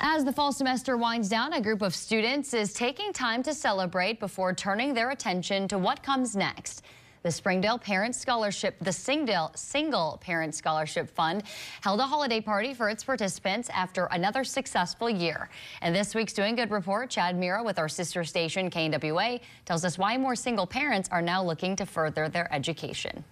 As the fall semester winds down, a group of students is taking time to celebrate before turning their attention to what comes next. The Springdale Parent Scholarship, the Singdale Single Parent Scholarship Fund held a holiday party for its participants after another successful year. And this week's Doing Good report, Chad Mira with our sister station KNWA tells us why more single parents are now looking to further their education.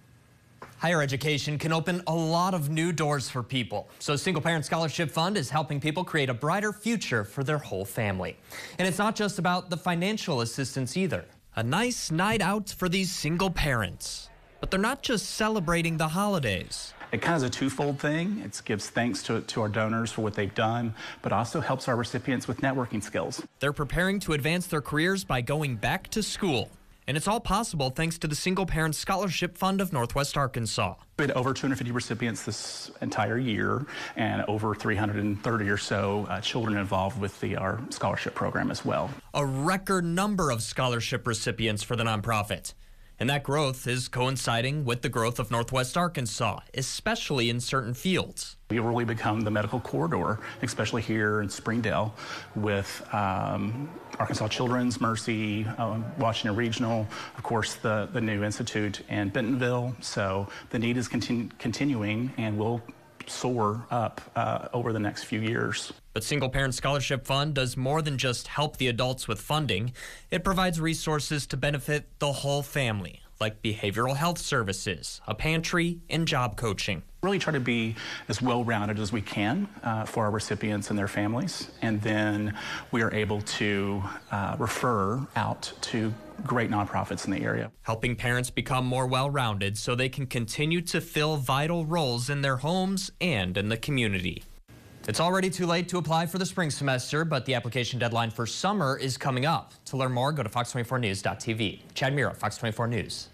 Higher education can open a lot of new doors for people. So Single Parent Scholarship Fund is helping people create a brighter future for their whole family. And it's not just about the financial assistance either. A nice night out for these single parents. But they're not just celebrating the holidays. It kind of is a twofold thing. It gives thanks to, to our donors for what they've done, but also helps our recipients with networking skills. They're preparing to advance their careers by going back to school. And it's all possible thanks to the Single Parent Scholarship Fund of Northwest Arkansas. We had over 250 recipients this entire year and over 330 or so uh, children involved with the, our scholarship program as well. A record number of scholarship recipients for the nonprofit. And that growth is coinciding with the growth of Northwest Arkansas, especially in certain fields. We've really become the medical corridor, especially here in Springdale, with um, Arkansas Children's, Mercy, um, Washington Regional, of course, the, the new institute in Bentonville. So the need is continu continuing and will soar up uh, over the next few years. But Single Parent Scholarship Fund does more than just help the adults with funding. It provides resources to benefit the whole family, like behavioral health services, a pantry, and job coaching. Really try to be as well rounded as we can uh, for our recipients and their families. And then we are able to uh, refer out to great nonprofits in the area. Helping parents become more well rounded so they can continue to fill vital roles in their homes and in the community. It's already too late to apply for the spring semester, but the application deadline for summer is coming up. To learn more, go to fox24news.tv. Chad Mira, Fox 24 News.